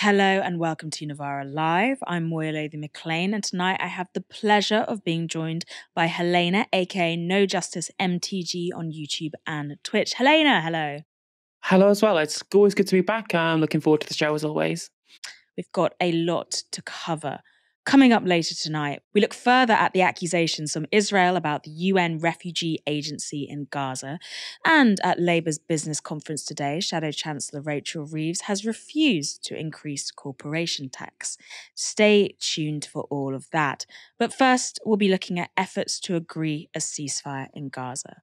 Hello and welcome to Novara Live. I'm Moya Lothian-McLean, and tonight I have the pleasure of being joined by Helena, aka No Justice MTG on YouTube and Twitch. Helena, hello. Hello as well. It's always good to be back. I'm looking forward to the show as always. We've got a lot to cover. Coming up later tonight, we look further at the accusations from Israel about the UN Refugee Agency in Gaza. And at Labour's business conference today, Shadow Chancellor Rachel Reeves has refused to increase corporation tax. Stay tuned for all of that. But first, we'll be looking at efforts to agree a ceasefire in Gaza.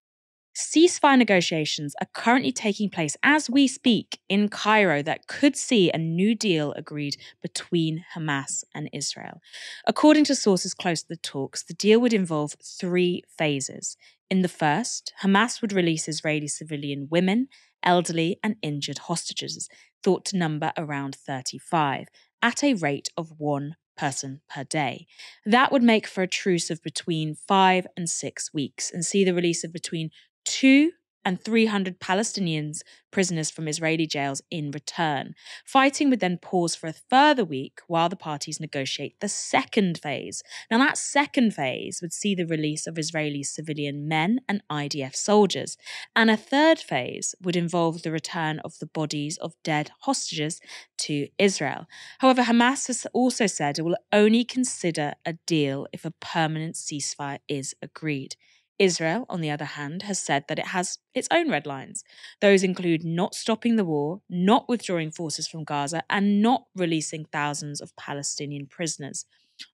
Ceasefire negotiations are currently taking place as we speak in Cairo that could see a new deal agreed between Hamas and Israel. According to sources close to the talks, the deal would involve three phases. In the first, Hamas would release Israeli civilian women, elderly, and injured hostages, thought to number around 35, at a rate of one person per day. That would make for a truce of between five and six weeks and see the release of between two and 300 Palestinians prisoners from Israeli jails in return. Fighting would then pause for a further week while the parties negotiate the second phase. Now, that second phase would see the release of Israeli civilian men and IDF soldiers. And a third phase would involve the return of the bodies of dead hostages to Israel. However, Hamas has also said it will only consider a deal if a permanent ceasefire is agreed. Israel, on the other hand, has said that it has its own red lines. Those include not stopping the war, not withdrawing forces from Gaza, and not releasing thousands of Palestinian prisoners.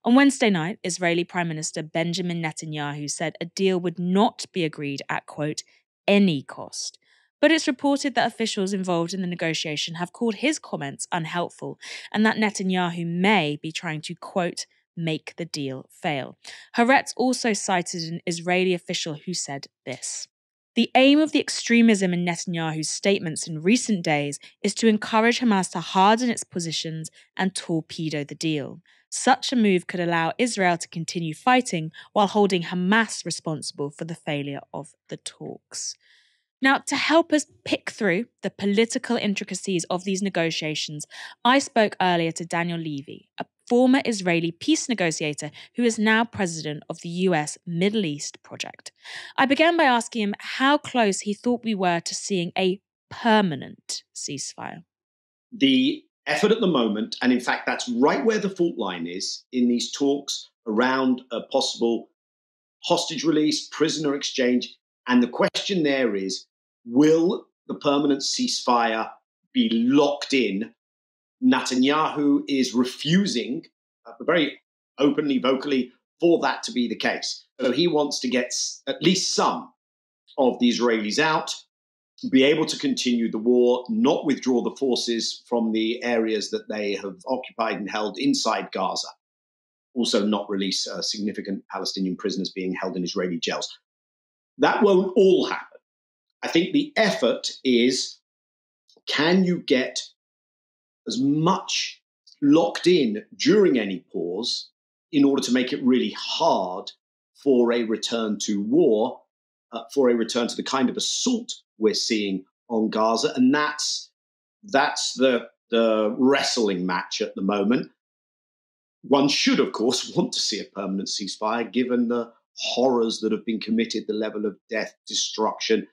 On Wednesday night, Israeli Prime Minister Benjamin Netanyahu said a deal would not be agreed at, quote, any cost. But it's reported that officials involved in the negotiation have called his comments unhelpful and that Netanyahu may be trying to, quote, make the deal fail. Haaretz also cited an Israeli official who said this. The aim of the extremism in Netanyahu's statements in recent days is to encourage Hamas to harden its positions and torpedo the deal. Such a move could allow Israel to continue fighting while holding Hamas responsible for the failure of the talks. Now, to help us pick through the political intricacies of these negotiations, I spoke earlier to Daniel Levy, a former Israeli peace negotiator who is now president of the US Middle East Project. I began by asking him how close he thought we were to seeing a permanent ceasefire. The effort at the moment, and in fact, that's right where the fault line is in these talks around a possible hostage release, prisoner exchange. And the question there is Will the permanent ceasefire be locked in? Netanyahu is refusing uh, very openly, vocally, for that to be the case. So he wants to get at least some of the Israelis out, be able to continue the war, not withdraw the forces from the areas that they have occupied and held inside Gaza. Also, not release uh, significant Palestinian prisoners being held in Israeli jails. That won't all happen. I think the effort is can you get as much locked in during any pause in order to make it really hard for a return to war, uh, for a return to the kind of assault we're seeing on Gaza, and that's that's the the wrestling match at the moment. One should, of course, want to see a permanent ceasefire, given the horrors that have been committed, the level of death, destruction,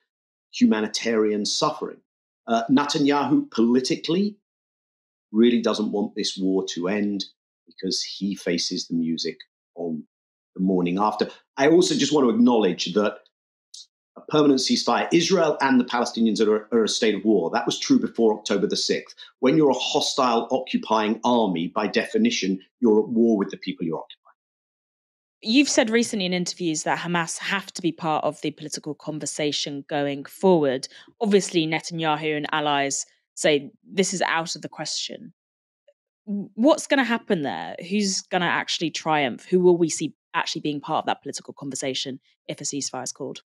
humanitarian suffering. Uh, Netanyahu politically really doesn't want this war to end because he faces the music on the morning after. I also just want to acknowledge that a permanent ceasefire, Israel and the Palestinians are, are a state of war. That was true before October the 6th. When you're a hostile occupying army, by definition, you're at war with the people you're occupying. You've said recently in interviews that Hamas have to be part of the political conversation going forward. Obviously, Netanyahu and allies say this is out of the question. What's going to happen there? Who's going to actually triumph? Who will we see actually being part of that political conversation if a ceasefire is called?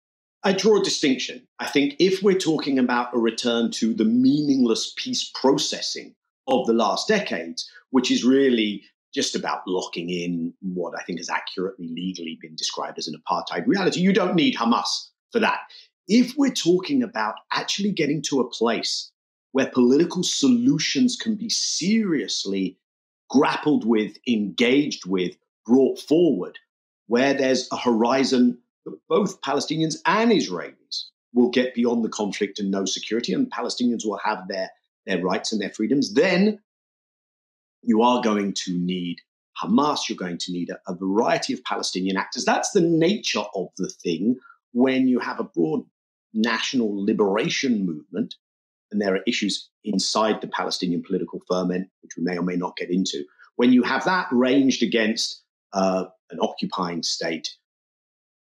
I draw a distinction. I think if we're talking about a return to the meaningless peace processing of the last decades, which is really just about locking in what I think has accurately legally been described as an apartheid reality. You don't need Hamas for that. If we're talking about actually getting to a place where political solutions can be seriously grappled with, engaged with, brought forward, where there's a horizon that both Palestinians and Israelis will get beyond the conflict and know security, and Palestinians will have their, their rights and their freedoms, then you are going to need Hamas, you're going to need a, a variety of Palestinian actors. That's the nature of the thing when you have a broad national liberation movement, and there are issues inside the Palestinian political ferment, which we may or may not get into. When you have that ranged against uh, an occupying state,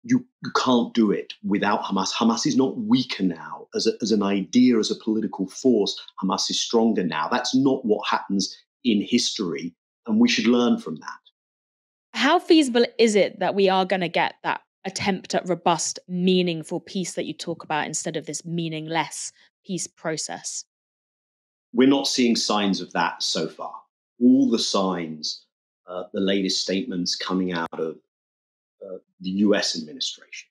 you, you can't do it without Hamas. Hamas is not weaker now as, a, as an idea, as a political force. Hamas is stronger now. That's not what happens in history, and we should learn from that. How feasible is it that we are going to get that attempt at robust, meaningful peace that you talk about instead of this meaningless peace process? We're not seeing signs of that so far. All the signs, uh, the latest statements coming out of uh, the US administration,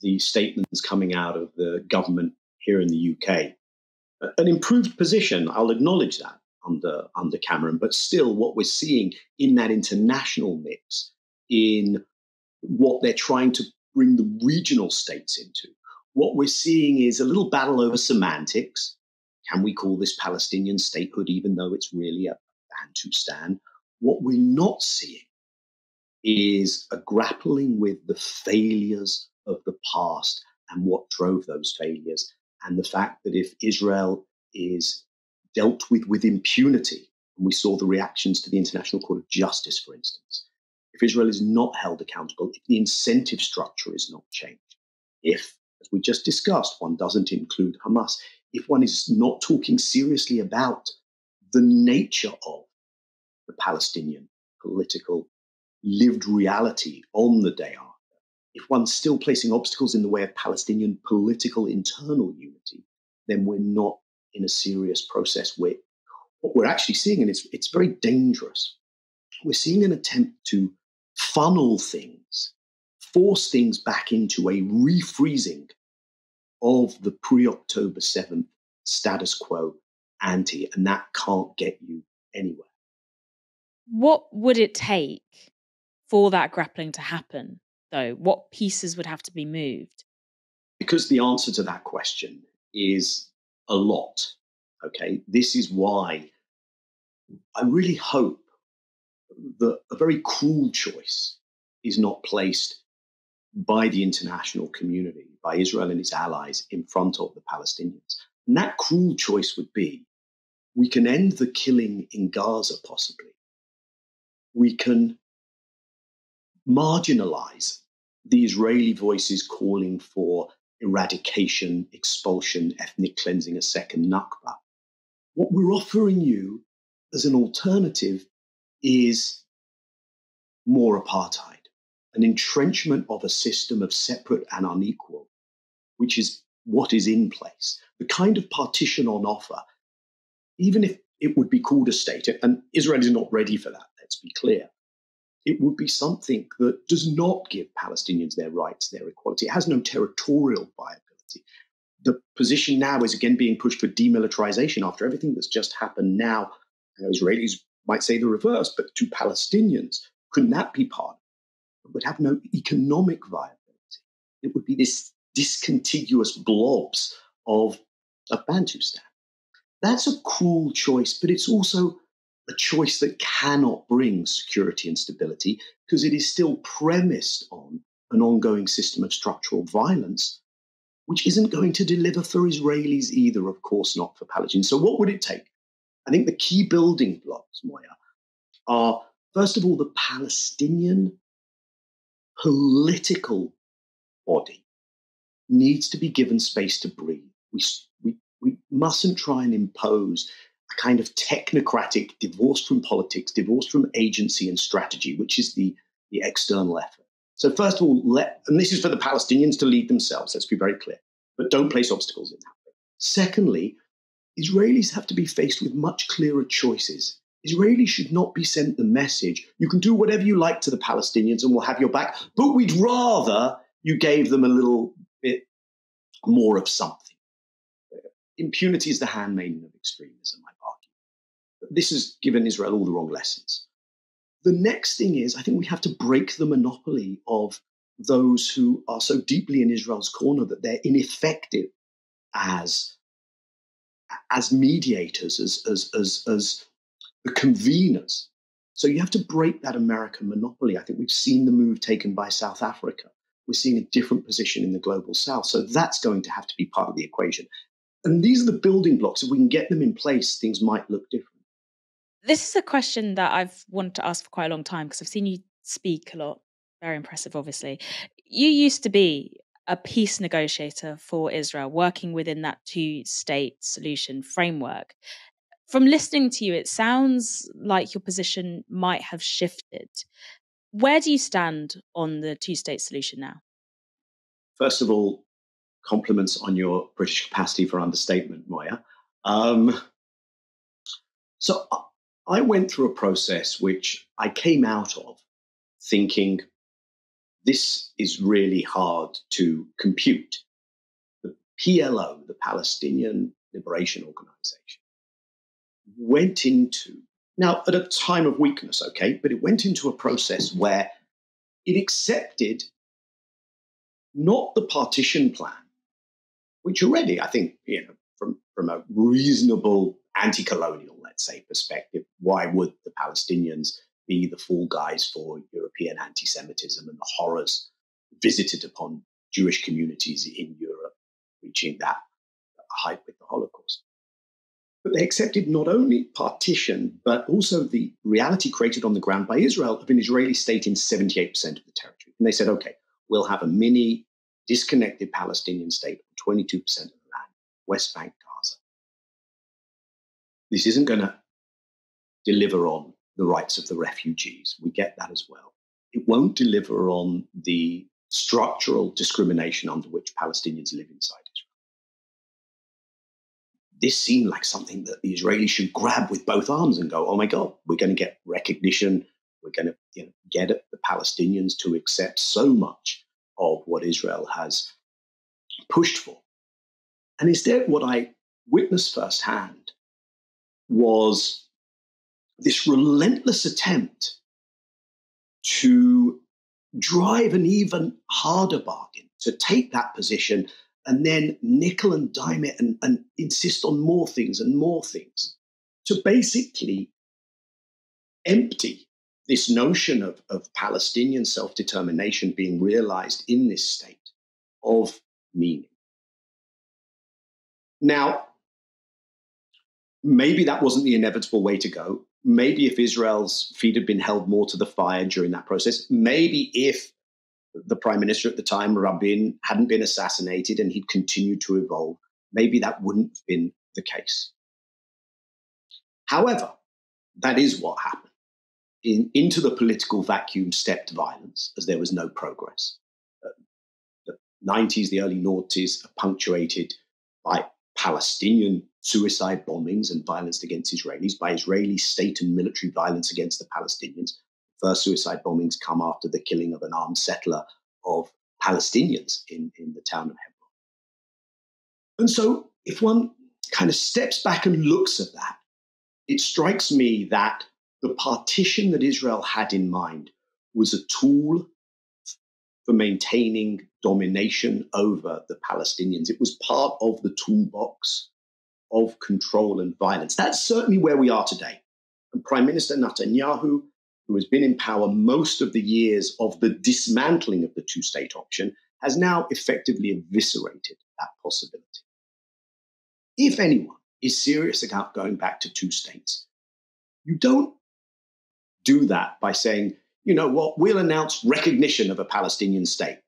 the statements coming out of the government here in the UK, an improved position, I'll acknowledge that under, under Cameron, but still what we're seeing in that international mix in what they're trying to bring the regional states into. What we're seeing is a little battle over semantics. Can we call this Palestinian statehood, even though it's really a Bantustan? What we're not seeing is a grappling with the failures of the past and what drove those failures, and the fact that if Israel is dealt with with impunity, and we saw the reactions to the International Court of Justice, for instance, if Israel is not held accountable, if the incentive structure is not changed, if, as we just discussed, one doesn't include Hamas, if one is not talking seriously about the nature of the Palestinian political lived reality on the day after, if one's still placing obstacles in the way of Palestinian political internal unity, then we're not in a serious process. Where what we're actually seeing, and it's, it's very dangerous, we're seeing an attempt to funnel things, force things back into a refreezing of the pre October 7th status quo ante, and that can't get you anywhere. What would it take for that grappling to happen, though? What pieces would have to be moved? Because the answer to that question is a lot. Okay, this is why I really hope that a very cruel choice is not placed by the international community, by Israel and its allies, in front of the Palestinians. And that cruel choice would be we can end the killing in Gaza, possibly. We can marginalize the Israeli voices calling for eradication, expulsion, ethnic cleansing, a second Nakba. What we're offering you as an alternative is more apartheid, an entrenchment of a system of separate and unequal, which is what is in place. The kind of partition on offer, even if it would be called a state, and Israel is not ready for that, let's be clear. It would be something that does not give Palestinians their rights, their equality. It has no territorial viability. The position now is again being pushed for demilitarization after everything that's just happened now. Israelis might say the reverse, but to Palestinians, couldn't that be part? Would have no economic viability. It would be this discontiguous blobs of, of Bantustan. That's a cruel choice, but it's also a choice that cannot bring security and stability because it is still premised on an ongoing system of structural violence, which isn't going to deliver for Israelis either, of course not for Palestinians. So, what would it take? I think the key building blocks, Moya, are first of all the Palestinian political body needs to be given space to breathe. We, we, we mustn't try and impose a kind of technocratic, divorced from politics, divorced from agency and strategy, which is the, the external effort. So, first of all, let, and this is for the Palestinians to lead themselves, let's be very clear, but don't place obstacles in that. Secondly, Israelis have to be faced with much clearer choices. Israelis should not be sent the message you can do whatever you like to the Palestinians and we'll have your back, but we'd rather you gave them a little bit more of something. impunity is the handmaiden of extremism, I've argued. This has given Israel all the wrong lessons. The next thing is, I think we have to break the monopoly of those who are so deeply in Israel's corner that they're ineffective as, as mediators, as, as, as, as the conveners. So you have to break that American monopoly. I think we've seen the move taken by South Africa. We're seeing a different position in the global south. So that's going to have to be part of the equation. And these are the building blocks. If we can get them in place, things might look different. This is a question that I've wanted to ask for quite a long time because I've seen you speak a lot. Very impressive, obviously. You used to be a peace negotiator for Israel, working within that two state solution framework. From listening to you, it sounds like your position might have shifted. Where do you stand on the two state solution now? First of all, compliments on your British capacity for understatement, Moya. Um, so I went through a process which I came out of thinking this is really hard to compute. The PLO, the Palestinian Liberation Organization, went into, now at a time of weakness, okay, but it went into a process where it accepted not the partition plan, which already, I think, you know, from, from a reasonable anti colonial, let's say, perspective, why would the Palestinians be the fall guys for European anti Semitism and the horrors visited upon Jewish communities in Europe, reaching that height with the Holocaust? But they accepted not only partition, but also the reality created on the ground by Israel of an Israeli state in 78% of the territory. And they said, okay, we'll have a mini disconnected Palestinian state on 22% of the land, West Bank, Gaza. This isn't going to deliver on the rights of the refugees. We get that as well. It won't deliver on the structural discrimination under which Palestinians live inside. This seemed like something that the Israelis should grab with both arms and go, oh my God, we're going to get recognition. We're going to you know, get the Palestinians to accept so much of what Israel has pushed for. And instead, what I witnessed firsthand was this relentless attempt to drive an even harder bargain, to take that position and then nickel and dime it and, and insist on more things and more things, to basically empty this notion of, of Palestinian self determination being realized in this state of meaning. Now, maybe that wasn't the inevitable way to go. Maybe if Israel's feet had been held more to the fire during that process, maybe if the prime minister at the time, Rabin, hadn't been assassinated and he'd continued to evolve, maybe that wouldn't have been the case. However, that is what happened in, into the political vacuum stepped violence as there was no progress. Uh, the 90s, the early noughties are punctuated by Palestinian suicide bombings and violence against Israelis, by Israeli state and military violence against the Palestinians. First suicide bombings come after the killing of an armed settler of Palestinians in, in the town of Hebron. And so, if one kind of steps back and looks at that, it strikes me that the partition that Israel had in mind was a tool for maintaining domination over the Palestinians. It was part of the toolbox of control and violence. That's certainly where we are today. And Prime Minister Netanyahu, who has been in power most of the years of the dismantling of the two state option, has now effectively eviscerated that possibility. If anyone is serious about going back to two states, you don't do that by saying, you know what, we'll announce recognition of a Palestinian state.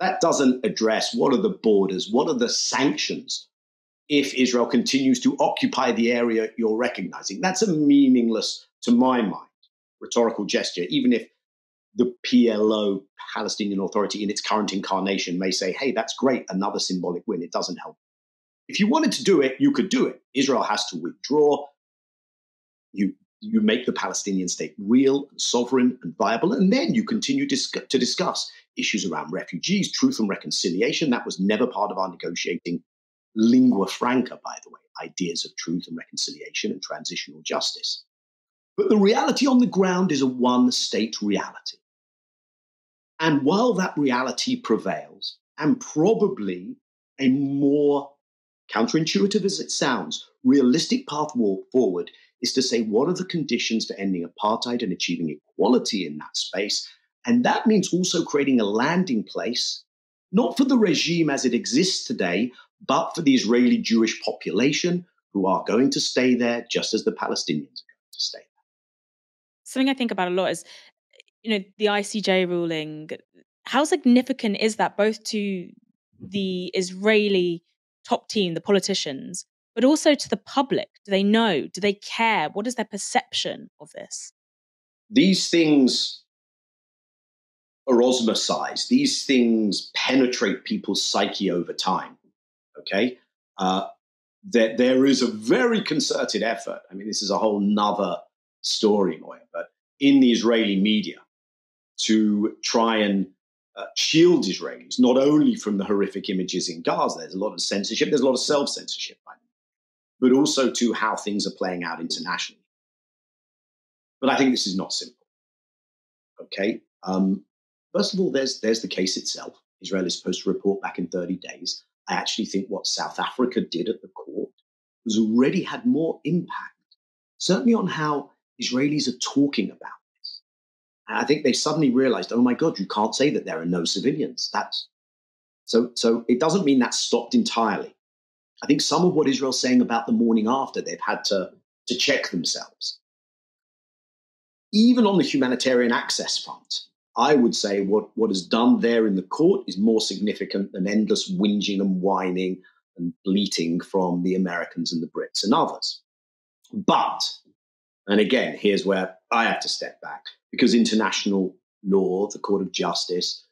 That doesn't address what are the borders, what are the sanctions if Israel continues to occupy the area you're recognizing. That's a meaningless, to my mind, rhetorical gesture, even if the PLO, Palestinian Authority, in its current incarnation, may say, hey, that's great, another symbolic win. It doesn't help. If you wanted to do it, you could do it. Israel has to withdraw. You you make the Palestinian state real and sovereign and viable, and then you continue to discuss issues around refugees, truth and reconciliation. That was never part of our negotiating lingua franca, by the way, ideas of truth and reconciliation and transitional justice. But the reality on the ground is a one state reality. And while that reality prevails, and probably a more counterintuitive as it sounds, realistic path forward is to say what are the conditions for ending apartheid and achieving equality in that space. And that means also creating a landing place, not for the regime as it exists today, but for the Israeli Jewish population who are going to stay there just as the Palestinians are going to stay. Something I think about a lot is, you know, the ICJ ruling. How significant is that both to the Israeli top team, the politicians, but also to the public? Do they know? Do they care? What is their perception of this? These things are osmosized. These things penetrate people's psyche over time. Okay? Uh, that there is a very concerted effort. I mean, this is a whole nother story, Moya, but in the Israeli media to try and uh, shield Israelis, not only from the horrific images in Gaza, there's a lot of censorship, there's a lot of self censorship, but also to how things are playing out internationally. But I think this is not simple. Okay. Um, first of all, there's there's the case itself. Israel is supposed to report back in 30 days. I actually think what South Africa did at the court has already had more impact, certainly on how Israelis are talking about this. And I think they suddenly realized, oh my God, you can't say that there are no civilians. That's so so it doesn't mean that's stopped entirely. I think some of what Israel's saying about the morning after, they've had to, to check themselves. Even on the humanitarian access front, I would say what, what is done there in the court is more significant than endless whinging and whining and bleating from the Americans and the Brits and others. But, and again, here's where I have to step back because international law, the Court of Justice,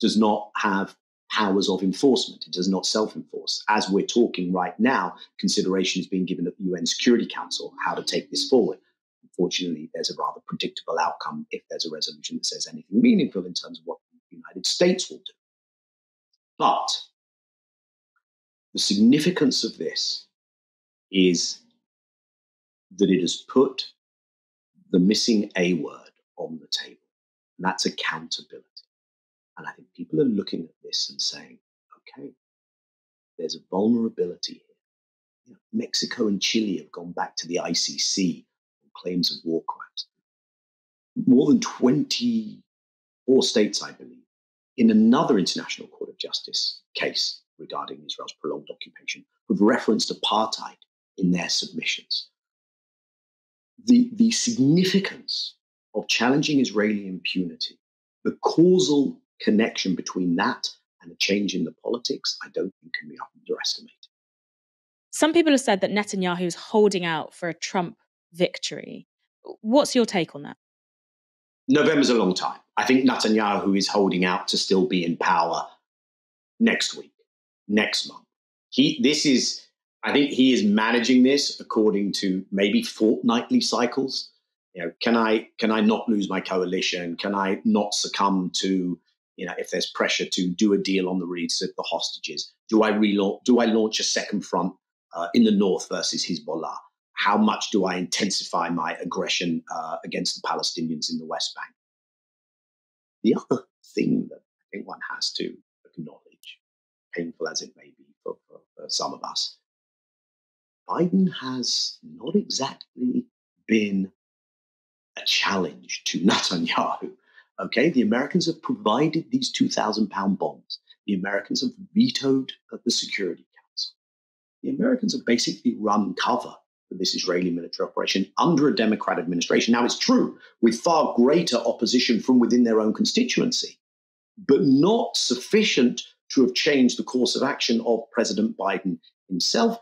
does not have powers of enforcement. It does not self enforce. As we're talking right now, consideration is being given at the UN Security Council how to take this forward. Unfortunately, there's a rather predictable outcome if there's a resolution that says anything meaningful in terms of what the United States will do. But the significance of this is that it has put the missing A word on the table, and that's accountability. And I think people are looking at this and saying, okay, there's a vulnerability here. You know, Mexico and Chile have gone back to the ICC on claims of war crimes. More than 24 states, I believe, in another International Court of Justice case regarding Israel's prolonged occupation, have referenced apartheid in their submissions. The, the significance of challenging Israeli impunity, the causal connection between that and a change in the politics, I don't think can be underestimated. Some people have said that Netanyahu is holding out for a Trump victory. What's your take on that? November's a long time. I think Netanyahu is holding out to still be in power next week, next month. He, this is, I think he is managing this according to maybe fortnightly cycles. You know, can I can I not lose my coalition? Can I not succumb to you know, if there's pressure to do a deal on the release of the hostages, do I relaunch? Do I launch a second front uh, in the north versus Hezbollah? How much do I intensify my aggression uh, against the Palestinians in the West Bank? The other thing that I think one has to acknowledge, painful as it may be for, for, for some of us, Biden has not exactly been a challenge to Netanyahu. Okay, the Americans have provided these 2,000 pound bonds. The Americans have vetoed the Security Council. The Americans have basically run cover for this Israeli military operation under a Democrat administration. Now, it's true, with far greater opposition from within their own constituency, but not sufficient to have changed the course of action of President Biden himself.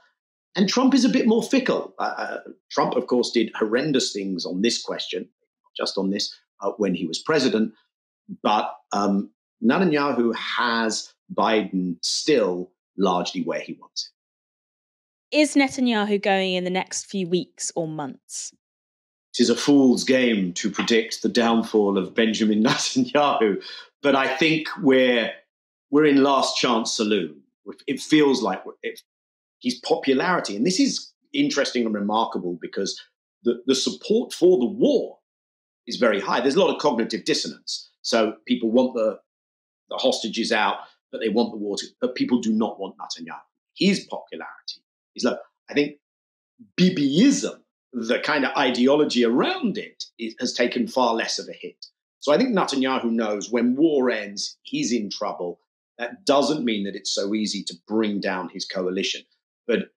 And Trump is a bit more fickle. Uh, uh Trump, of course, did horrendous things on this question, just on this, uh, when he was president. But um, Netanyahu has Biden still largely where he wants him. Is Netanyahu going in the next few weeks or months? It is a fool's game to predict the downfall of Benjamin Netanyahu, but I think we're we're in last chance saloon. It feels like it his popularity. And this is interesting and remarkable because the, the support for the war is very high. There's a lot of cognitive dissonance. So people want the, the hostages out, but they want the war to, but people do not want Netanyahu. His popularity is low. I think Bibiism, the kind of ideology around it, is, has taken far less of a hit. So I think Netanyahu knows when war ends, he's in trouble. That doesn't mean that it's so easy to bring down his coalition. But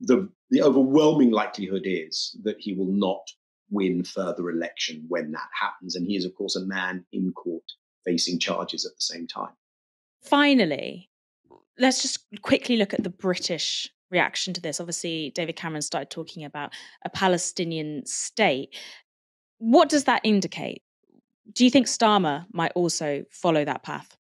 the, the overwhelming likelihood is that he will not win further election when that happens. And he is, of course, a man in court facing charges at the same time. Finally, let's just quickly look at the British reaction to this. Obviously, David Cameron started talking about a Palestinian state. What does that indicate? Do you think Starmer might also follow that path?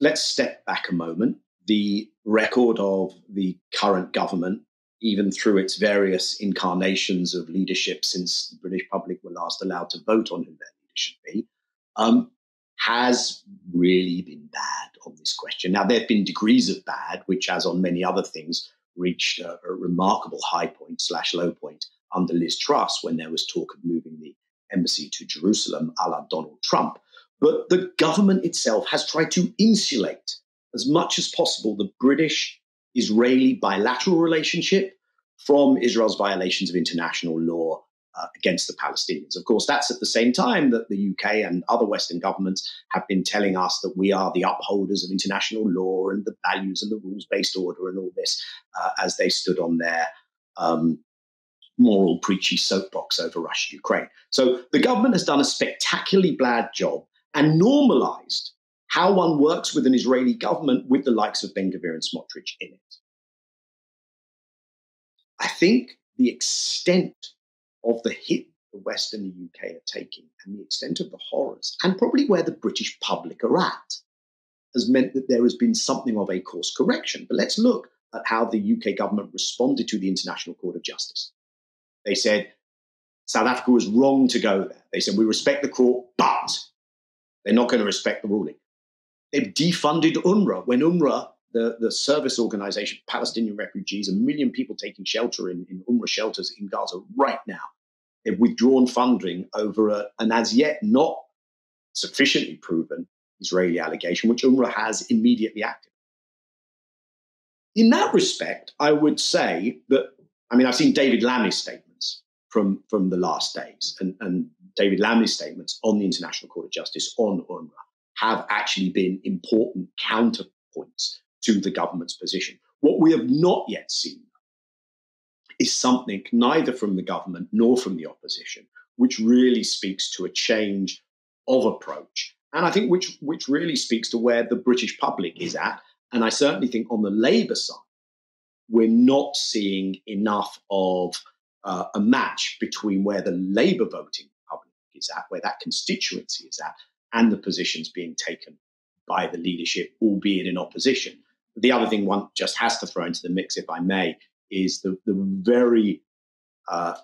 Let's step back a moment. The record of the current government, even through its various incarnations of leadership since the British public were last allowed to vote on who their leader should be, um, has really been bad on this question. Now, there have been degrees of bad, which, as on many other things, reached a, a remarkable high point slash low point under Liz Truss when there was talk of moving the embassy to Jerusalem, a la Donald Trump. But the government itself has tried to insulate as much as possible the British Israeli bilateral relationship from Israel's violations of international law uh, against the Palestinians. Of course, that's at the same time that the UK and other Western governments have been telling us that we are the upholders of international law and the values and the rules based order and all this uh, as they stood on their um, moral preachy soapbox over Russia Ukraine. So the government has done a spectacularly bad job and normalized how one works with an Israeli government with the likes of Ben Gvir and Smotrich in it. I think the extent of the hit the West and the UK are taking and the extent of the horrors, and probably where the British public are at, has meant that there has been something of a course correction. But let's look at how the UK government responded to the International Court of Justice. They said South Africa was wrong to go there. They said we respect the court, but they're not going to respect the ruling. They've defunded UNRWA when UNRWA, the, the service organization, Palestinian refugees, a million people taking shelter in, in UNRWA shelters in Gaza right now. They've withdrawn funding over a, an as yet not sufficiently proven Israeli allegation, which UNRWA has immediately acted. In that respect, I would say that, I mean, I've seen David Lammy's statements from, from the last days, and, and David Lammy's statements on the International Court of Justice on UNRWA have actually been important counterpoints to the government's position. What we have not yet seen is something neither from the government nor from the opposition, which really speaks to a change of approach. And I think which, which really speaks to where the British public is at. And I certainly think on the Labour side, we're not seeing enough of uh, a match between where the Labour voting public is at, where that constituency is at, and the positions being taken by the leadership, albeit in opposition. The other thing one just has to throw into the mix, if I may, is the, the very uh,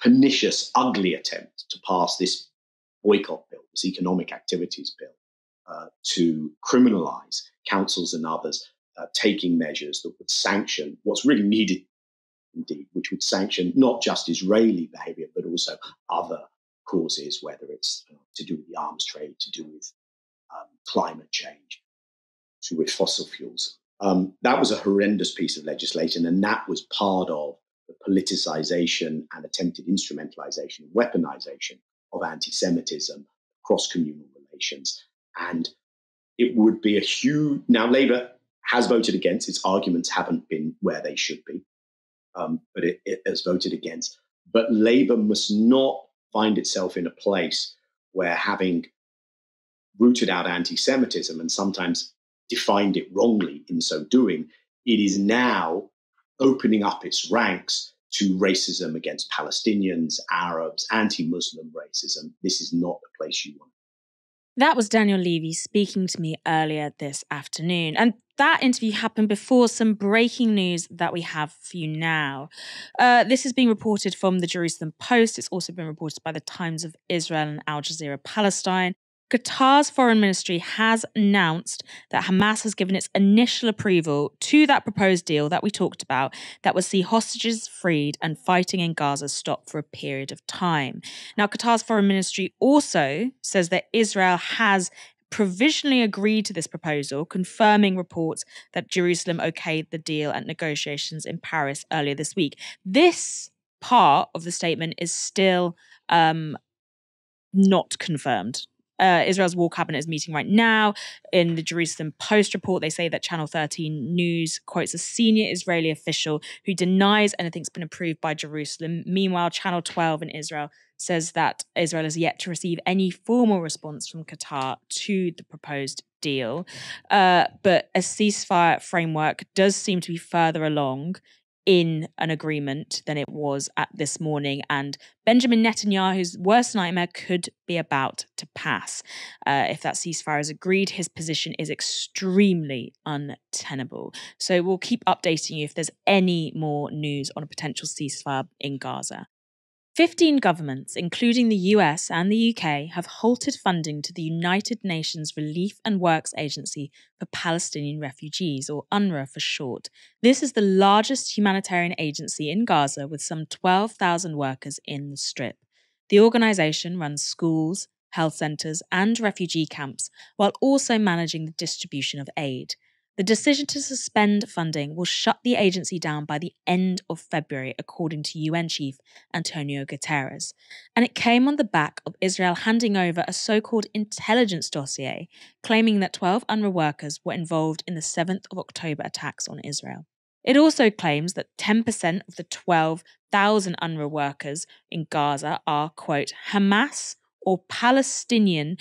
pernicious, ugly attempt to pass this boycott bill, this economic activities bill, uh, to criminalize councils and others uh, taking measures that would sanction what's really needed, indeed, which would sanction not just Israeli behavior, but also other causes, whether it's to do with the arms trade, to do with um, climate change, to do with fossil fuels. Um, that was a horrendous piece of legislation, and that was part of the politicization and attempted instrumentalization and weaponization of anti Semitism across communal relations. And it would be a huge. Now, Labour has voted against, its arguments haven't been where they should be, um, but it, it has voted against. But Labour must not find itself in a place where having rooted out anti Semitism and sometimes defined it wrongly in so doing, it is now opening up its ranks to racism against Palestinians, Arabs, anti Muslim racism. This is not the place you want. That was Daniel Levy speaking to me earlier this afternoon. And that interview happened before some breaking news that we have for you now. Uh, this is being reported from the Jerusalem Post. It's also been reported by the Times of Israel and Al Jazeera Palestine. Qatar's foreign ministry has announced that Hamas has given its initial approval to that proposed deal that we talked about that would see hostages freed and fighting in Gaza stop for a period of time. Now, Qatar's foreign ministry also says that Israel has provisionally agreed to this proposal, confirming reports that Jerusalem okayed the deal at negotiations in Paris earlier this week. This part of the statement is still um, not confirmed. Uh, Israel's war cabinet is meeting right now. In the Jerusalem Post report, they say that Channel 13 News quotes a senior Israeli official who denies anything's been approved by Jerusalem. Meanwhile, Channel 12 in Israel says that Israel has yet to receive any formal response from Qatar to the proposed deal. Uh, but a ceasefire framework does seem to be further along in an agreement than it was at this morning. And Benjamin Netanyahu's worst nightmare could be about to pass. Uh, if that ceasefire is agreed, his position is extremely untenable. So we'll keep updating you if there's any more news on a potential ceasefire in Gaza. 15 governments, including the US and the UK, have halted funding to the United Nations Relief and Works Agency for Palestinian Refugees, or UNRWA for short. This is the largest humanitarian agency in Gaza with some 12,000 workers in the Strip. The organization runs schools, health centers, and refugee camps while also managing the distribution of aid. The decision to suspend funding will shut the agency down by the end of February, according to UN Chief Antonio Guterres. And it came on the back of Israel handing over a so called intelligence dossier claiming that 12 UNRWA workers were involved in the 7th of October attacks on Israel. It also claims that 10% of the 12,000 UNRWA workers in Gaza are, quote, Hamas or Palestinian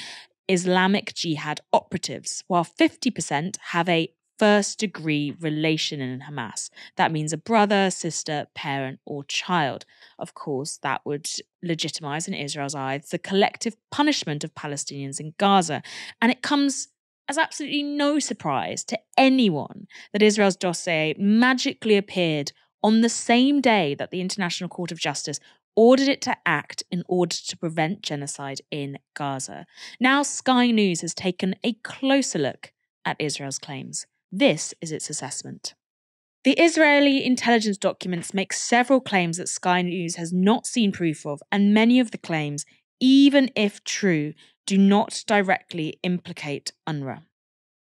Islamic Jihad operatives, while 50% have a first degree relation in Hamas. That means a brother, sister, parent, or child. Of course, that would legitimize in Israel's eyes the collective punishment of Palestinians in Gaza. And it comes as absolutely no surprise to anyone that Israel's dossier magically appeared on the same day that the International Court of Justice ordered it to act in order to prevent genocide in Gaza. Now, Sky News has taken a closer look at Israel's claims. This is its assessment. The Israeli intelligence documents make several claims that Sky News has not seen proof of, and many of the claims, even if true, do not directly implicate UNRWA.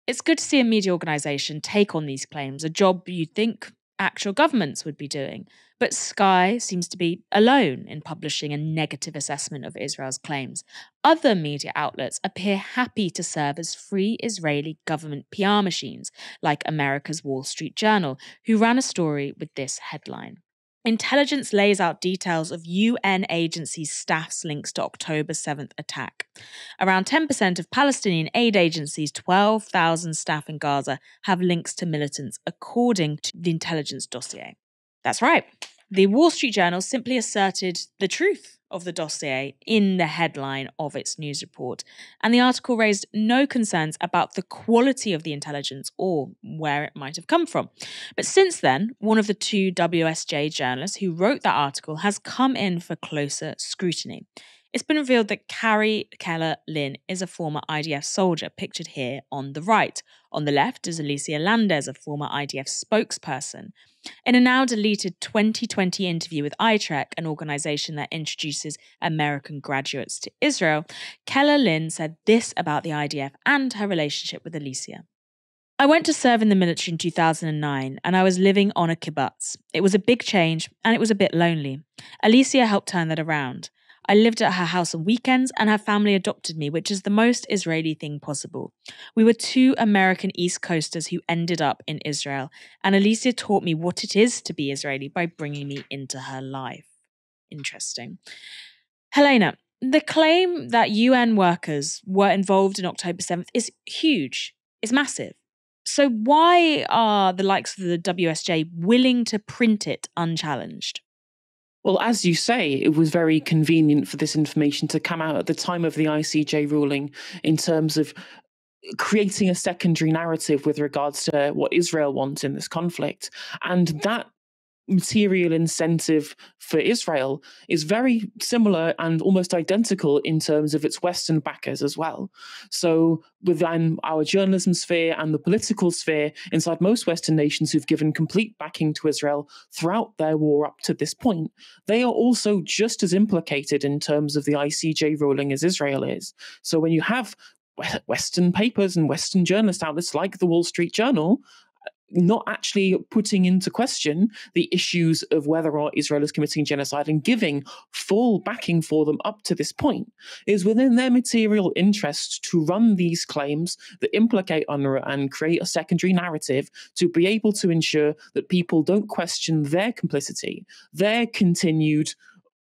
It's good to see a media organisation take on these claims, a job you'd think actual governments would be doing. But Sky seems to be alone in publishing a negative assessment of Israel's claims. Other media outlets appear happy to serve as free Israeli government PR machines, like America's Wall Street Journal, who ran a story with this headline. Intelligence lays out details of UN agencies' staff's links to October 7th attack. Around 10% of Palestinian aid agencies' 12,000 staff in Gaza have links to militants, according to the intelligence dossier. That's right. The Wall Street Journal simply asserted the truth of the dossier in the headline of its news report, and the article raised no concerns about the quality of the intelligence or where it might have come from. But since then, one of the two WSJ journalists who wrote that article has come in for closer scrutiny. It's been revealed that Carrie Keller Lynn is a former IDF soldier, pictured here on the right. On the left is Alicia Landes, a former IDF spokesperson. In a now deleted 2020 interview with iTrek, an organization that introduces American graduates to Israel, Keller Lynn said this about the IDF and her relationship with Alicia. I went to serve in the military in 2009 and I was living on a kibbutz. It was a big change and it was a bit lonely. Alicia helped turn that around. I lived at her house on weekends, and her family adopted me, which is the most Israeli thing possible. We were two American East Coasters who ended up in Israel, and Alicia taught me what it is to be Israeli by bringing me into her life. Interesting. Helena, the claim that UN workers were involved in October 7th is huge, it's massive. So, why are the likes of the WSJ willing to print it unchallenged? Well, as you say, it was very convenient for this information to come out at the time of the ICJ ruling in terms of creating a secondary narrative with regards to what Israel wants in this conflict. And that material incentive for Israel is very similar and almost identical in terms of its Western backers as well. So, within our journalism sphere and the political sphere, inside most Western nations who've given complete backing to Israel throughout their war up to this point, they are also just as implicated in terms of the ICJ ruling as Israel is. So, when you have Western papers and Western journalist outlets like the Wall Street Journal not actually putting into question the issues of whether or not Israel is committing genocide and giving full backing for them up to this point. Is within their material interest to run these claims that implicate UNRWA and create a secondary narrative to be able to ensure that people don't question their complicity, their continued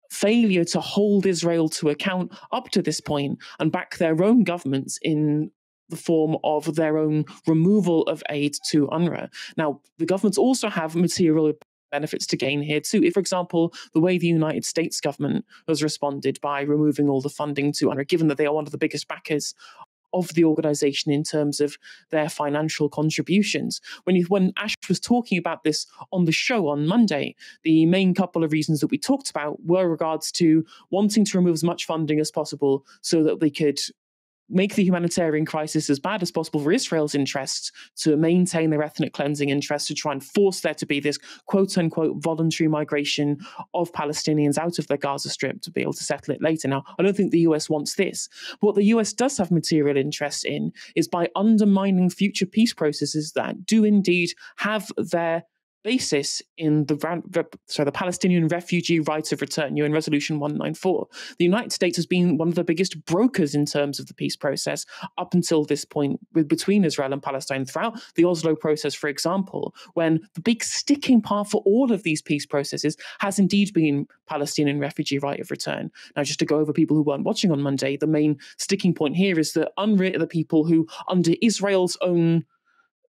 failure to hold Israel to account up to this point and back their own governments in the form of their own removal of aid to UNRWA. Now, the governments also have material benefits to gain here too. If, for example, the way the United States government has responded by removing all the funding to UNRWA, given that they are one of the biggest backers of the organization in terms of their financial contributions. When you, when Ash was talking about this on the show on Monday, the main couple of reasons that we talked about were regards to wanting to remove as much funding as possible so that they could make the humanitarian crisis as bad as possible for Israel's interests, to maintain their ethnic cleansing interests, to try and force there to be this quote unquote voluntary migration of Palestinians out of the Gaza Strip to be able to settle it later. Now, I don't think the US wants this. What the US does have material interest in is by undermining future peace processes that do indeed have their basis in the sorry, the Palestinian Refugee Rights of Return, UN Resolution 194. The United States has been one of the biggest brokers in terms of the peace process up until this point with, between Israel and Palestine throughout the Oslo process, for example, when the big sticking part for all of these peace processes has indeed been Palestinian Refugee Right of Return. Now, just to go over people who weren't watching on Monday, the main sticking point here is that UNRWA are the people who, under Israel's own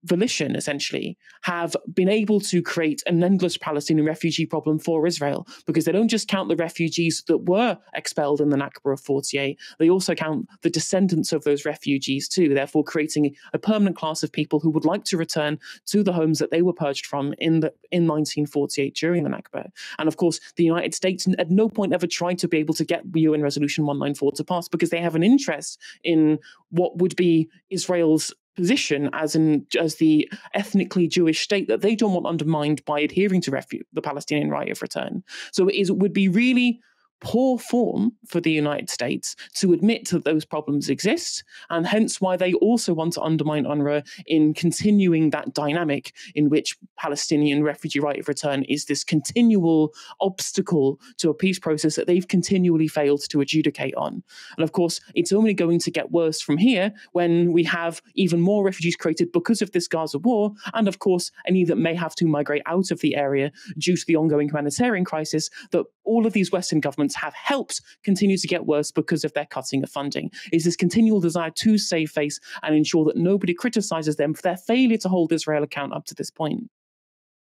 volition, essentially, have been able to create an endless Palestinian refugee problem for Israel because they don't just count the refugees that were expelled in the Nakba of 48, they also count the descendants of those refugees too, therefore creating a permanent class of people who would like to return to the homes that they were purged from in the in 1948 during the Nakba. And of course, the United States at no point ever tried to be able to get UN Resolution 194 to pass because they have an interest in what would be Israel's position as an as the ethnically Jewish state that they don't want undermined by adhering to refu- the Palestinian right of return. So it, is, it would be really poor form for the United States to admit that those problems exist, and hence why they also want to undermine UNRWA in continuing that dynamic in which Palestinian refugee right of return is this continual obstacle to a peace process that they've continually failed to adjudicate on. And of course, it's only going to get worse from here when we have even more refugees created because of this Gaza war, and of course, any that may have to migrate out of the area due to the ongoing humanitarian crisis that all of these Western governments have helped continue to get worse because of their cutting of funding. Is this continual desire to save face and ensure that nobody criticizes them for their failure to hold Israel account up to this point?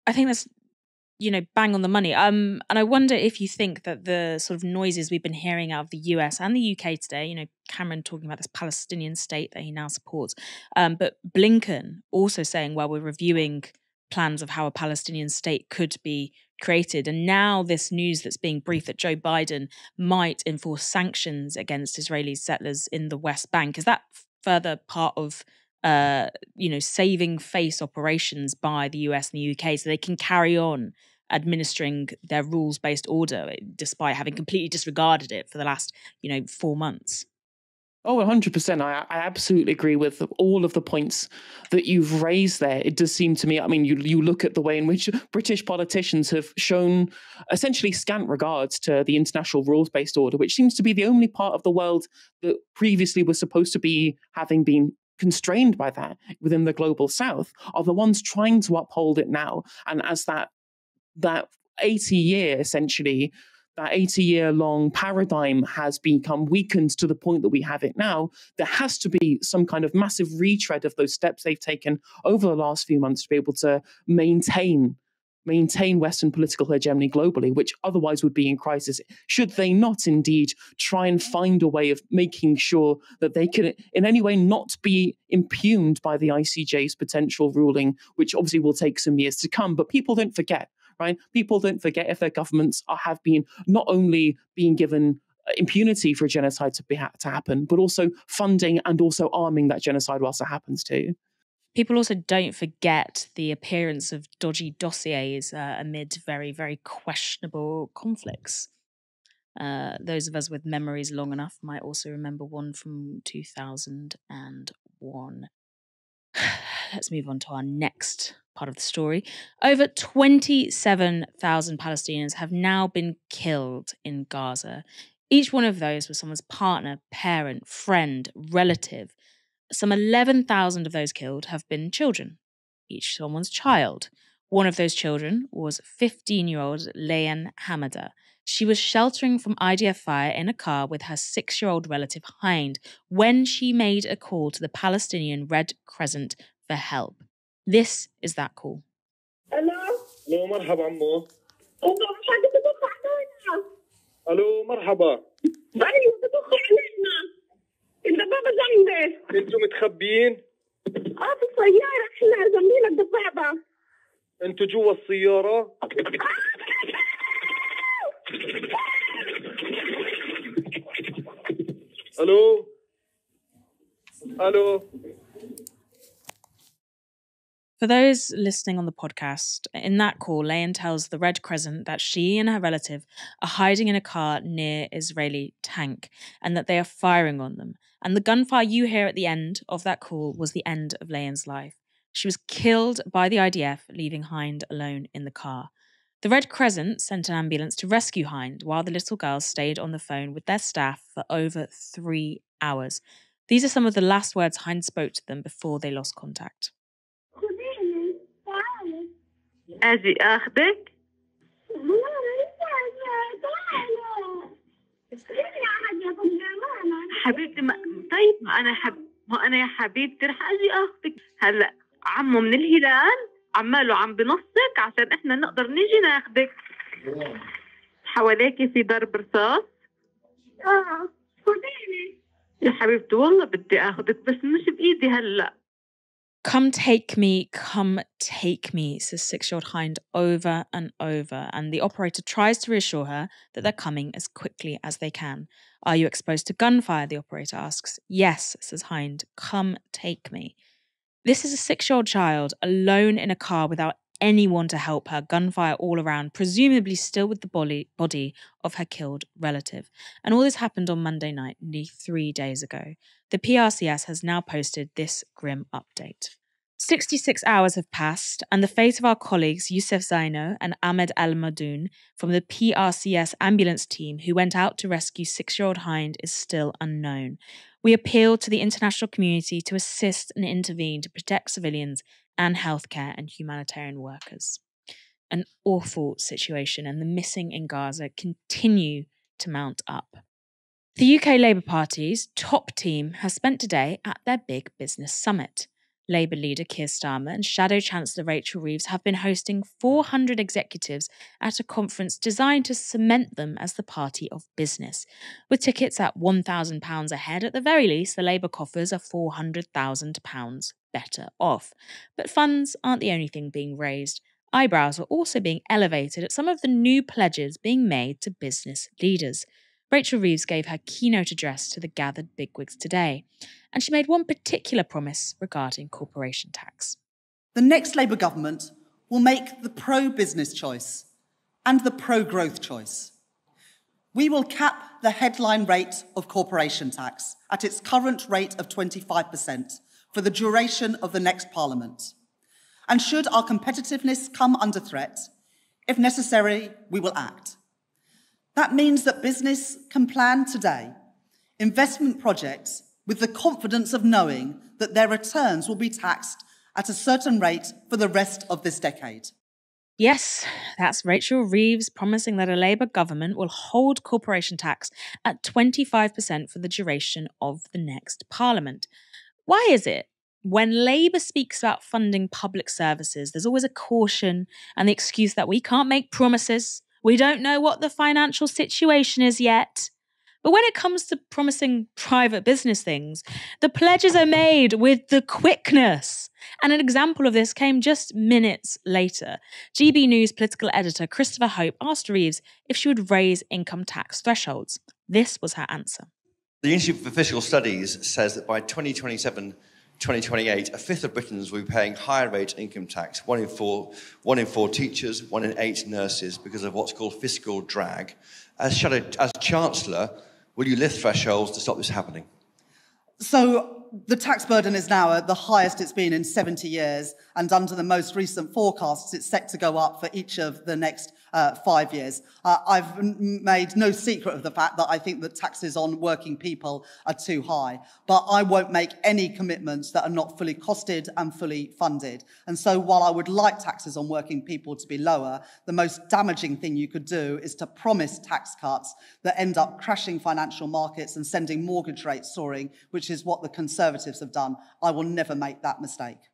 I think that's you know bang on the money um and i wonder if you think that the sort of noises we've been hearing out of the us and the uk today you know cameron talking about this palestinian state that he now supports um but blinken also saying well we're reviewing plans of how a palestinian state could be created. And now, this news that's being briefed that Joe Biden might enforce sanctions against Israeli settlers in the West Bank is that further part of uh, you know saving face operations by the US and the UK so they can carry on administering their rules based order eh, despite having completely disregarded it for the last you know four months Oh, 100%. I, I absolutely agree with all of the points that you've raised there. It does seem to me, I mean, you, you look at the way in which British politicians have shown essentially scant regards to the international rules based order, which seems to be the only part of the world that previously was supposed to be having been constrained by that within the global south, are the ones trying to uphold it now. And as that, that 80 year essentially that 80 year long paradigm has become weakened to the point that we have it now, there has to be some kind of massive retread of those steps they've taken over the last few months to be able to maintain maintain Western political hegemony globally, which otherwise would be in crisis, should they not indeed try and find a way of making sure that they can in any way not be impugned by the ICJ's potential ruling, which obviously will take some years to come. But people don't forget right? People don't forget if their governments are, have been not only being given uh, impunity for a genocide to be to happen, but also funding and also arming that genocide whilst it happens too. People also don't forget the appearance of dodgy dossiers uh, amid very, very questionable conflicts. Uh, those of us with memories long enough might also remember one from 2001. Let's move on to our next part of the story. Over 27,000 Palestinians have now been killed in Gaza. Each one of those was someone's partner, parent, friend, relative. Some 11,000 of those killed have been children, each someone's child. One of those children was 15 year old Layan Hamada. She was sheltering from IDF fire in a car with her six year old relative Hind when she made a call to the Palestinian Red Crescent for help. This is that call. Hello? الو مرحبا عمو مش حد تدخل علينا الو مرحبا ايوه تدخل علينا الدبابة جنبي انتم متخبيين اه في السيارة احنا جنبينا الدبابة انتم جوا السيارة الو الو for those listening on the podcast, in that call, Layan tells the Red Crescent that she and her relative are hiding in a car near Israeli tank and that they are firing on them. And the gunfire you hear at the end of that call was the end of Layan's life. She was killed by the IDF, leaving Hind alone in the car. The Red Crescent sent an ambulance to rescue Hind while the little girls stayed on the phone with their staff for over three hours. These are some of the last words Hind spoke to them before they lost contact. أجي اخذك حبيبتي ما طيب ما أنا حب ما أنا يا حبيبتي رح أجي اخذك هلأ عمو من الهلال عماله عم بنصك عشان إحنا نقدر نيجي ناخذك حواليكي في ضرب رصاص. آه خذيني يا حبيبتي والله بدي اخذك بس مش بإيدي هلأ. Come take me, come take me, says six year old Hind over and over. And the operator tries to reassure her that they're coming as quickly as they can. Are you exposed to gunfire? The operator asks. Yes, says Hind. Come take me. This is a six year old child alone in a car without anyone to help her, gunfire all around, presumably still with the body, of her killed relative. And all this happened on Monday night, nearly three days ago. The PRCS has now posted this grim update. 66 hours have passed, and the fate of our colleagues Youssef Zaino and Ahmed Al Madoun from the PRCS ambulance team who went out to rescue six year old Hind is still unknown. We appeal to the international community to assist and intervene to protect civilians and healthcare and humanitarian workers. An awful situation, and the missing in Gaza continue to mount up. The UK Labour Party's top team has spent today at their big business summit. Labour leader Keir Starmer and Shadow Chancellor Rachel Reeves have been hosting 400 executives at a conference designed to cement them as the party of business. With tickets at £1,000 a head, at the very least, the Labour coffers are £400,000 better off. But funds aren't the only thing being raised. Eyebrows are also being elevated at some of the new pledges being made to business leaders. Rachel Reeves gave her keynote address to the gathered bigwigs today, and she made one particular promise regarding corporation tax. The next Labour government will make the pro business choice and the pro growth choice. We will cap the headline rate of corporation tax at its current rate of 25% for the duration of the next Parliament. And should our competitiveness come under threat, if necessary, we will act. That means that business can plan today investment projects with the confidence of knowing that their returns will be taxed at a certain rate for the rest of this decade. Yes, that's Rachel Reeves promising that a Labour government will hold corporation tax at 25% for the duration of the next Parliament. Why is it? When Labour speaks about funding public services, there's always a caution and the excuse that we can't make promises. We don't know what the financial situation is yet. But when it comes to promising private business things, the pledges are made with the quickness And an example of this came just minutes later. GB News political editor Christopher Hope asked Reeves if she would raise income tax thresholds. This was her answer. The Institute for Fiscal Studies says that by 2027 2028, a fifth of Britons will be paying higher rate income tax, one in four, one in four teachers, one in eight nurses, because of what's called fiscal drag. As, Shadow, as Chancellor, will you lift thresholds to stop this happening? So the tax burden is now at the highest it's been in 70 years, and under the most recent forecasts, it's set to go up for each of the next uh, five years. Uh, I've made no secret of the fact that I think that taxes on working people are too high, but I won't make any commitments that are not fully costed and fully funded. And so while I would like taxes on working people to be lower, the most damaging thing you could do is to promise tax cuts that end up crashing financial markets and sending mortgage rates soaring, which is what the Conservatives have done. I will never make that mistake.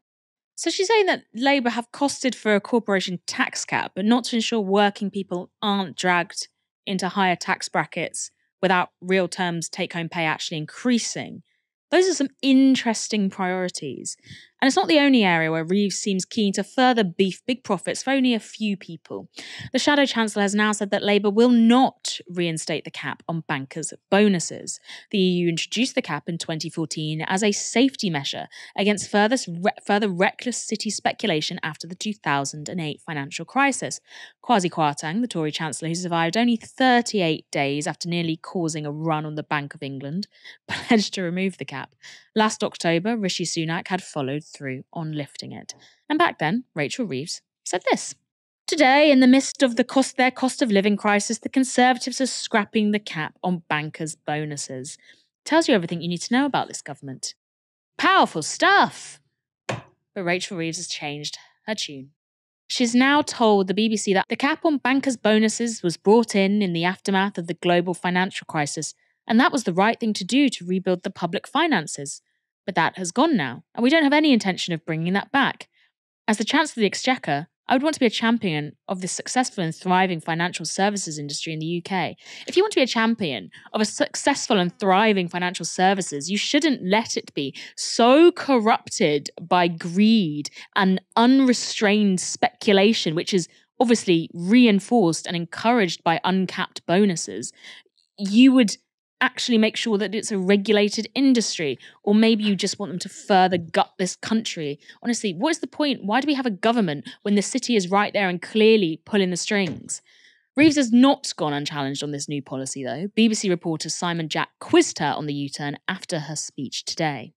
So she's saying that Labour have costed for a corporation tax cap, but not to ensure working people aren't dragged into higher tax brackets without real terms take home pay actually increasing. Those are some interesting priorities. And it's not the only area where Reeves seems keen to further beef big profits for only a few people. The Shadow Chancellor has now said that Labour will not reinstate the cap on bankers' bonuses. The EU introduced the cap in 2014 as a safety measure against further, further reckless city speculation after the 2008 financial crisis. Kwasi Kwarteng, the Tory Chancellor who survived only 38 days after nearly causing a run on the Bank of England, pledged to remove the cap. Last October, Rishi Sunak had followed through on lifting it. And back then, Rachel Reeves said this. Today, in the midst of the cost, their cost of living crisis, the Conservatives are scrapping the cap on bankers' bonuses. Tells you everything you need to know about this government. Powerful stuff! But Rachel Reeves has changed her tune. She's now told the BBC that the cap on bankers' bonuses was brought in in the aftermath of the global financial crisis, and that was the right thing to do to rebuild the public finances. But that has gone now, and we don't have any intention of bringing that back. As the Chancellor of the Exchequer, I would want to be a champion of the successful and thriving financial services industry in the UK. If you want to be a champion of a successful and thriving financial services, you shouldn't let it be so corrupted by greed and unrestrained speculation, which is obviously reinforced and encouraged by uncapped bonuses. You would actually make sure that it's a regulated industry or maybe you just want them to further gut this country honestly what is the point why do we have a government when the city is right there and clearly pulling the strings Reeves has not gone unchallenged on this new policy, though. BBC reporter Simon Jack quizzed her on the U turn after her speech today.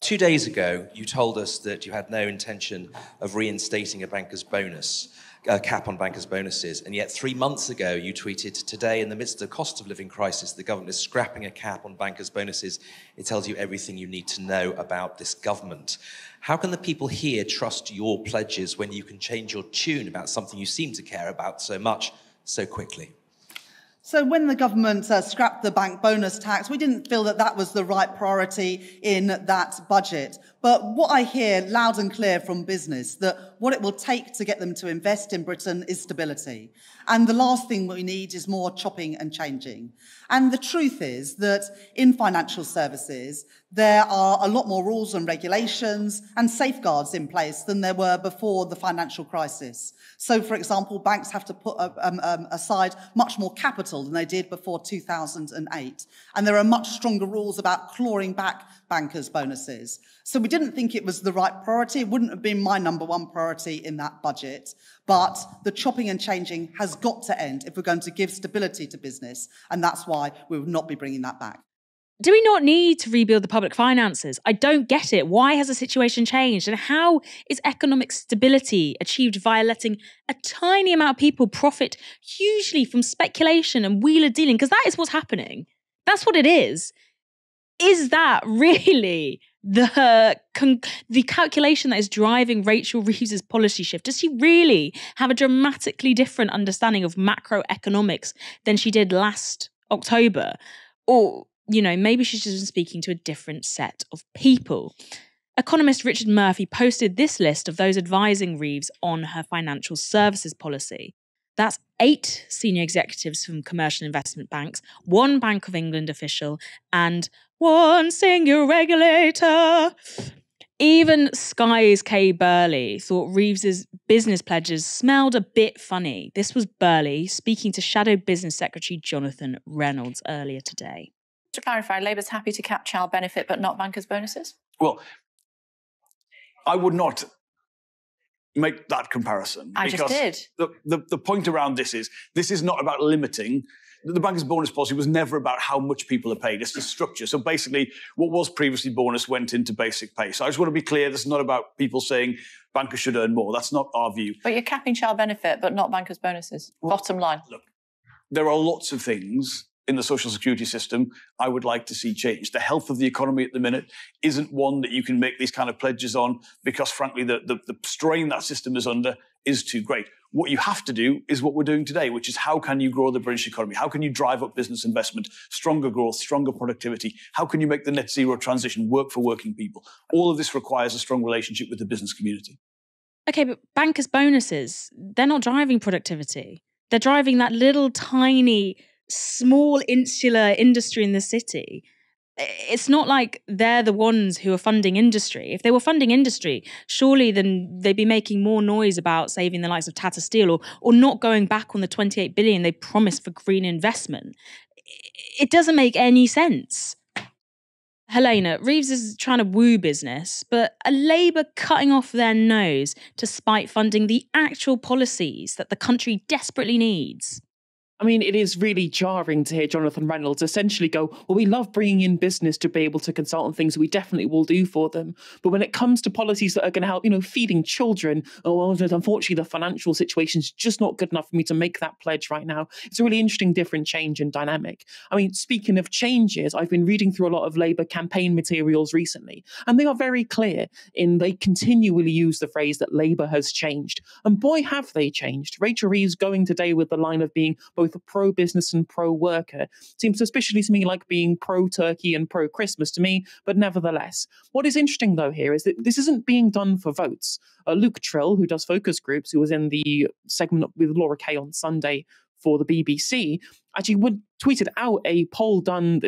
Two days ago, you told us that you had no intention of reinstating a banker's bonus uh, cap on bankers' bonuses. And yet, three months ago, you tweeted, Today, in the midst of the cost of living crisis, the government is scrapping a cap on bankers' bonuses. It tells you everything you need to know about this government. How can the people here trust your pledges when you can change your tune about something you seem to care about so much so quickly? So when the government uh, scrapped the bank bonus tax, we didn't feel that that was the right priority in that budget. But what I hear loud and clear from business, that what it will take to get them to invest in Britain is stability. And the last thing we need is more chopping and changing. And the truth is that in financial services, there are a lot more rules and regulations and safeguards in place than there were before the financial crisis. So, for example, banks have to put um, um, aside much more capital than they did before 2008. And there are much stronger rules about clawing back bankers' bonuses. So we didn't think it was the right priority. It wouldn't have been my number one priority in that budget. But the chopping and changing has got to end if we're going to give stability to business. And that's why we will not be bringing that back. Do we not need to rebuild the public finances? I don't get it. Why has the situation changed? And how is economic stability achieved via letting a tiny amount of people profit hugely from speculation and wheeler dealing? Because that is what's happening. That's what it is. Is that really the con- the calculation that is driving Rachel Reeves's policy shift? Does she really have a dramatically different understanding of macroeconomics than she did last October? Or you know, maybe she's just speaking to a different set of people. Economist Richard Murphy posted this list of those advising Reeves on her financial services policy. That's eight senior executives from commercial investment banks, one Bank of England official, and one senior regulator. Even Sky's Kay Burley thought Reeves's business pledges smelled a bit funny. This was Burley speaking to Shadow Business Secretary Jonathan Reynolds earlier today. To clarify, Labour's happy to cap child benefit but not bankers' bonuses? Well, I would not make that comparison. I just did. The, the, the point around this is this is not about limiting. The bankers' bonus policy was never about how much people are paid. It's the structure. So basically, what was previously bonus went into basic pay. So I just want to be clear this is not about people saying bankers should earn more. That's not our view. But you're capping child benefit but not bankers' bonuses. Bottom line. Look, there are lots of things in the social security system I would like to see changed. The health of the economy at the minute isn't one that you can make these kind of pledges on because, frankly, the, the, the, strain that system is under is too great. What you have to do is what we're doing today, which is how can you grow the British economy? How can you drive up business investment, stronger growth, stronger productivity? How can you make the net zero transition work for working people? All of this requires a strong relationship with the business community. Okay, but bankers' bonuses, they're not driving productivity. They're driving that little tiny small insular industry in the city it's not like they're the ones who are funding industry. If they were funding industry, surely then they'd be making more noise about saving the likes of Tata Steel or or not going back on the 28 billion they promised for green investment. It doesn't make any sense. Helena, Reeves is trying to woo business, but a Labour cutting off their nose to spite funding the actual policies that the country desperately needs. I mean, it is really jarring to hear Jonathan Reynolds essentially go, Well, we love bringing in business to be able to consult on things we definitely will do for them. But when it comes to policies that are going to help, you know, feeding children, oh, well, unfortunately, the financial situation is just not good enough for me to make that pledge right now. It's a really interesting, different change in dynamic. I mean, speaking of changes, I've been reading through a lot of Labour campaign materials recently, and they are very clear in they continually use the phrase that Labour has changed. And boy, have they changed. Rachel Reeves going today with the line of being both pro business and pro worker. Seems suspiciously to me like being pro turkey and pro Christmas to me, but nevertheless. What is interesting though here is that this isn't being done for votes. Uh, Luke Tryl, who does focus groups, who was in the segment with Laura Kay on Sunday for the BBC, actually would, tweeted out a poll done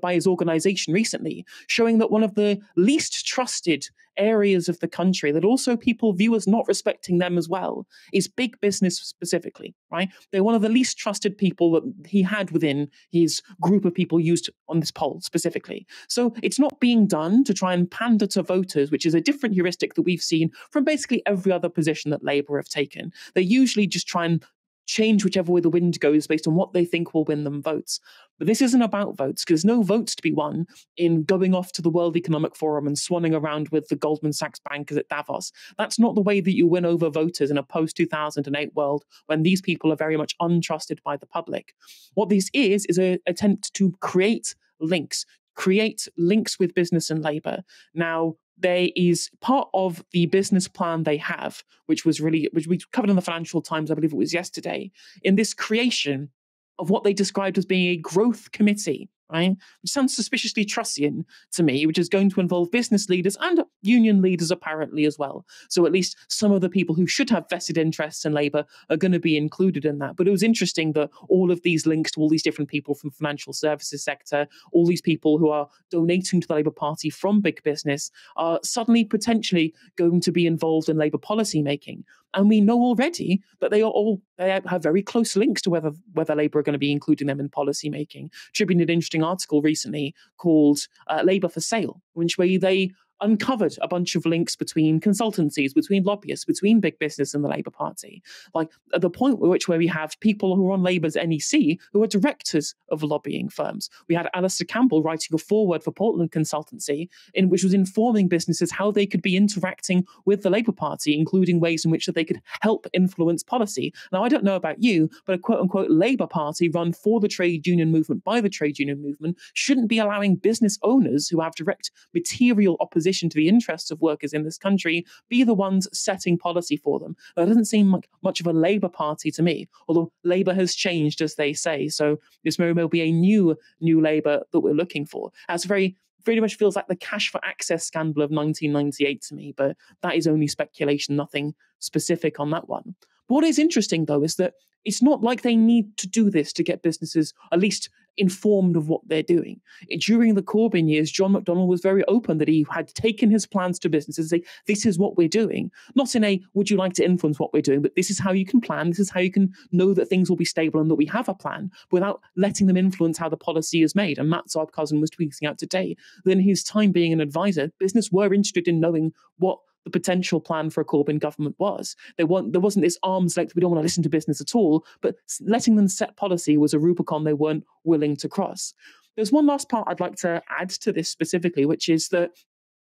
by his organization recently showing that one of the least trusted areas of the country that also people view as not respecting them as well is big business specifically, right? They're one of the least trusted people that he had within his group of people used on this poll specifically. So it's not being done to try and pander to voters, which is a different heuristic that we've seen from basically every other position that Labour have taken. They usually just try and change whichever way the wind goes based on what they think will win them votes. But this isn't about votes because there's no votes to be won in going off to the World Economic Forum and swanning around with the Goldman Sachs bankers at Davos. That's not the way that you win over voters in a post 2008 world when these people are very much untrusted by the public. What this is, is an attempt to create links, create links with business and labor. Now, there is part of the business plan they have, which was really, which we covered in the Financial Times, I believe it was yesterday, in this creation of what they described as being a growth committee right? Which sounds suspiciously Trussian to me, which is going to involve business leaders and union leaders apparently as well. So at least some of the people who should have vested interests in Labour are going to be included in that. But it was interesting that all of these links to all these different people from financial services sector, all these people who are donating to the Labour Party from big business, are suddenly potentially going to be involved in Labour policy making. And we know already that they are all they have very close links to whether whether Labour are going to be including them in policy making. Tribune did an interesting article recently called uh, "Labour for Sale," which way they uncovered a bunch of links between consultancies, between lobbyists, between big business and the Labour Party. Like at the point which where we have people who are on Labour's NEC who are directors of lobbying firms. We had Alastair Campbell writing a foreword for Portland Consultancy, in which was informing businesses how they could be interacting with the Labour Party, including ways in which that they could help influence policy. Now I don't know about you, but a quote unquote Labour Party run for the trade union movement by the trade union movement shouldn't be allowing business owners who have direct material opposition opposition to the interests of workers in this country be the ones setting policy for them. That doesn't seem like much of a Labour Party to me, although Labour has changed, as they say. So this may well be a new, new Labour that we're looking for. That's very very much feels like the cash for access scandal of 1998 to me, but that is only speculation, nothing specific on that one. But what is interesting though is that it's not like they need to do this to get businesses, at least informed of what they're doing. During the Corbyn years, John McDonnell was very open that he had taken his plans to businesses and say, this is what we're doing. Not in a, would you like to influence what we're doing, but this is how you can plan, this is how you can know that things will be stable and that we have a plan without letting them influence how the policy is made. And Matt Zarb-Cousin was tweeting out today that in his time being an advisor, business were interested in knowing what the potential plan for a Corbyn government was. There, weren't, there wasn't this arms length, we don't want to listen to business at all, but letting them set policy was a Rubicon they weren't willing to cross. There's one last part I'd like to add to this specifically, which is that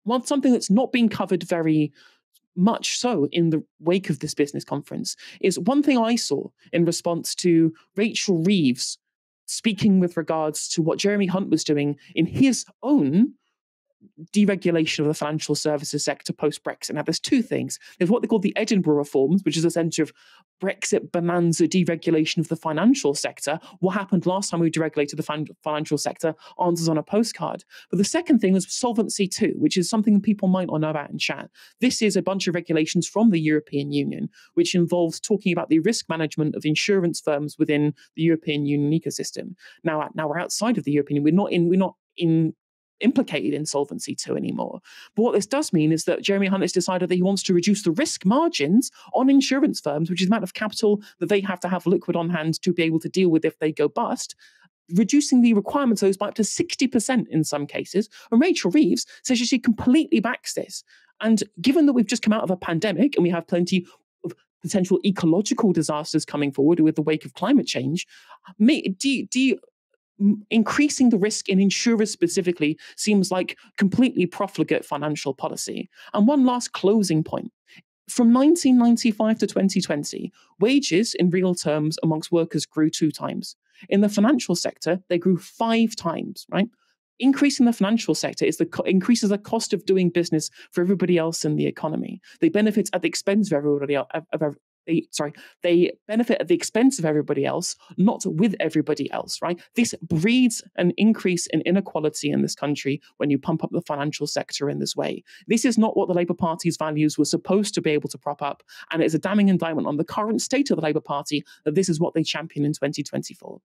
one something that's not been covered very much so in the wake of this business conference is one thing I saw in response to Rachel Reeves speaking with regards to what Jeremy Hunt was doing in his own deregulation of the financial services sector post Brexit. Now, there's two things. There's what they call the Edinburgh reforms, which is a sense of Brexit bonanza deregulation of the financial sector. What happened last time we deregulated the fin- financial sector? Answers on a postcard. But the second thing was Solvency II, which is something people might not know about in chat. This is a bunch of regulations from the European Union, which involves talking about the risk management of insurance firms within the European Union ecosystem. Now, now we're outside of the European Union. We're not in. We're not in implicated in Solvency II anymore. But what this does mean is that Jeremy Hunt has decided that he wants to reduce the risk margins on insurance firms, which is the amount of capital that they have to have liquid on hand to be able to deal with if they go bust. Reducing the requirements of those by up to 60% in some cases. And Rachel Reeves says she completely backs this. And given that we've just come out of a pandemic and we have plenty of potential ecological disasters coming forward with the wake of climate change, do, do you, increasing the risk in insurers specifically seems like completely profligate financial policy. And one last closing point. From 1995 to 2020, wages in real terms amongst workers grew two times. In the financial sector, they grew five times, right? Increasing the financial sector is the co- increases the cost of doing business for everybody else in the economy. They benefit at the expense of everybody else, of, they sorry they benefit at the expense of everybody else not with everybody else right? This breeds an increase in inequality in this country when you pump up the financial sector in this way. This is not what the labour party's values were supposed to be able to prop up and it's a damning indictment on the current state of the labour party that this is what they champion in 2024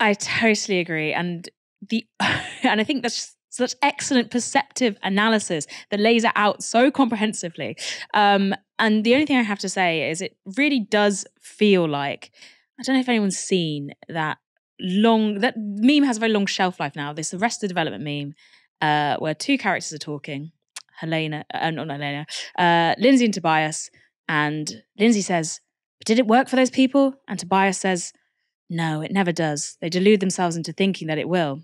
i totally agree and the and i think that's such excellent perceptive analysis that lays it out so comprehensively. Um, and the only thing I have to say is it really does feel like I don't know if anyone's seen that long that meme has a very long shelf life now. This Arrested Development meme, uh, where two characters are talking, Helena, uh, not Helena, uh, Lindsay and Tobias, and Lindsay says, "But did it work for those people?" And Tobias says, "No, it never does. They delude themselves into thinking that it will."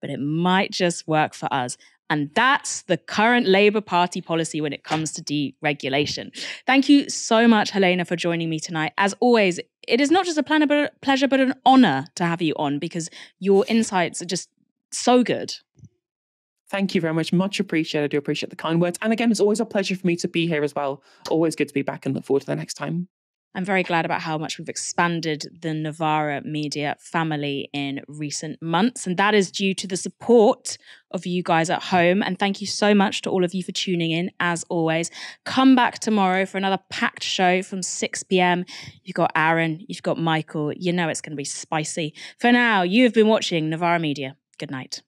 But it might just work for us. And that's the current Labour Party policy when it comes to deregulation. Thank you so much, Helena, for joining me tonight. As always, it is not just a pleasure, but an honour to have you on because your insights are just so good. Thank you very much. Much appreciated. I do appreciate the kind words. And again, it's always a pleasure for me to be here as well. Always good to be back and look forward to the next time. I'm very glad about how much we've expanded the Novara Media family in recent months. And that is due to the support of you guys at home. And thank you so much to all of you for tuning in, as always. Come back tomorrow for another packed show from 6 p.m. You've got Aaron, you've got Michael. You know it's going to be spicy. For now, you have been watching Novara Media. Good night.